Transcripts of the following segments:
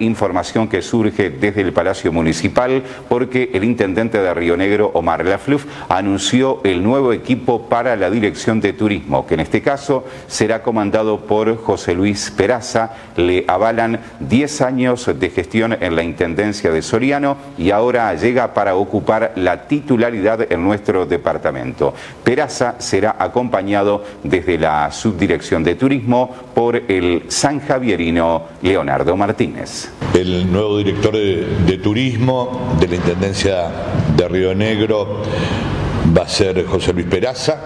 información que surge desde el Palacio Municipal porque el intendente de Río Negro, Omar Lafluf, anunció el nuevo equipo para la Dirección de Turismo, que en este caso será comandado por José Luis Peraza. Le avalan 10 años de gestión en la Intendencia de Soriano y ahora llega para ocupar la titularidad en nuestro departamento. Peraza será acompañado desde la Subdirección de Turismo por el San Javierino Leonardo Martínez. El nuevo director de, Turismo de la Intendencia de Río Negro va a ser José Luis Peraza,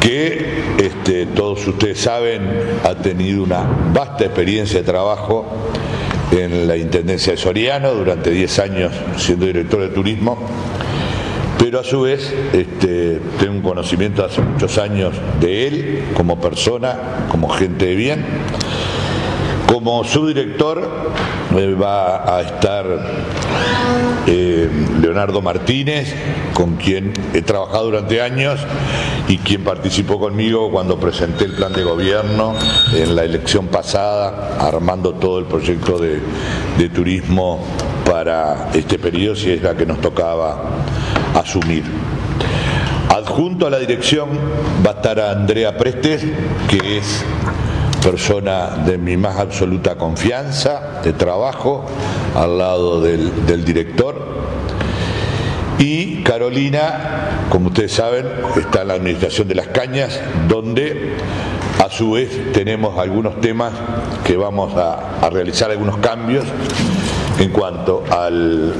que este, todos ustedes saben ha tenido una vasta experiencia de trabajo en la Intendencia de Soriano durante 10 años siendo director de turismo pero a su vez este, tengo un conocimiento hace muchos años de él como persona, como gente de bien. Como subdirector eh, va a estar eh, Leonardo Martínez, con quien he trabajado durante años y quien participó conmigo cuando presenté el plan de gobierno en la elección pasada, armando todo el proyecto de, de turismo para este periodo, si es la que nos tocaba asumir. Adjunto a la dirección va a estar Andrea Prestes, que es persona de mi más absoluta confianza, de trabajo, al lado del, director. Y Carolina, como ustedes saben, está en la Administración de las Cañas, donde a su vez tenemos algunos temas que vamos a, a realizar algunos cambios en cuanto al,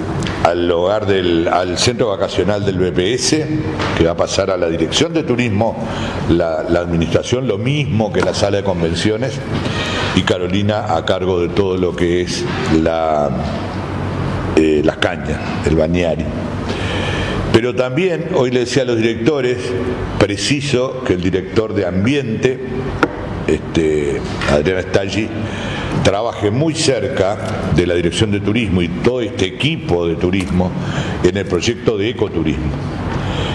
al hogar del al centro vacacional del BPS, que va a pasar a la dirección de turismo, la, administración, lo mismo que la sala de convenciones, y Carolina a cargo de todo lo que es la, eh, las cañas, el bañario. Pero también, hoy le decía a los directores, preciso que el director de ambiente, este, Adriana Stalli, trabaje muy cerca de la Dirección de Turismo y todo este equipo de turismo en el proyecto de ecoturismo.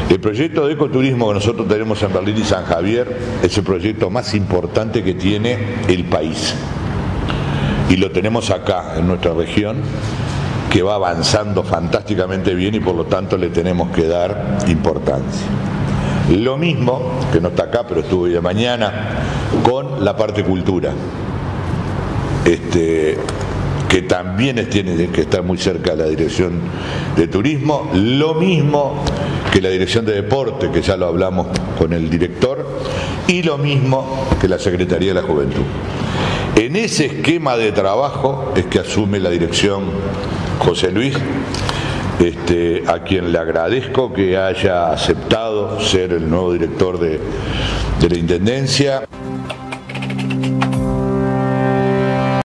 El proyecto de ecoturismo que nosotros tenemos en Berlín y San Javier es el proyecto más importante que tiene el país. Y lo tenemos acá, en nuestra región, que va avanzando fantásticamente bien y por lo tanto le tenemos que dar importancia. Lo mismo, que no está acá, pero estuvo hoy de mañana, con la parte cultura este, que también tiene que estar muy cerca de la dirección de turismo, lo mismo que la dirección de deporte, que ya lo hablamos con el director, y lo mismo que la Secretaría de la Juventud. En ese esquema de trabajo es que asume la dirección José Luis, este, a quien le agradezco que haya aceptado ser el nuevo director de, de la Intendencia.